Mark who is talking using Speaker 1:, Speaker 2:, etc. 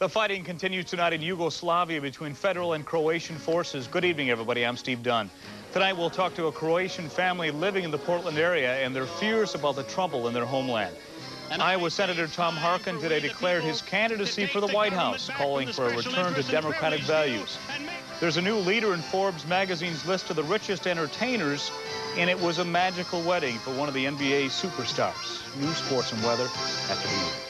Speaker 1: The fighting continues tonight in Yugoslavia between federal and Croatian forces. Good evening, everybody. I'm Steve Dunn. Tonight, we'll talk to a Croatian family living in the Portland area and their fears about the trouble in their homeland. And Iowa Senator Tom Harkin today declared his candidacy for the White House, calling for a return to democratic values. There's a new leader in Forbes magazine's list of the richest entertainers, and it was a magical wedding for one of the NBA superstars. New sports, and weather after the news.